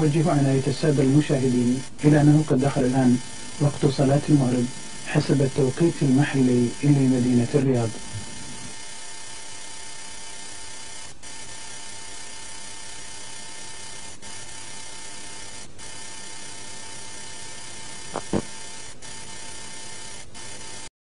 أوجه عناية السادة المشاهدين إلى أنه قد دخل الآن وقت صلاة المغرب حسب التوقيت المحلي لمدينة الرياض.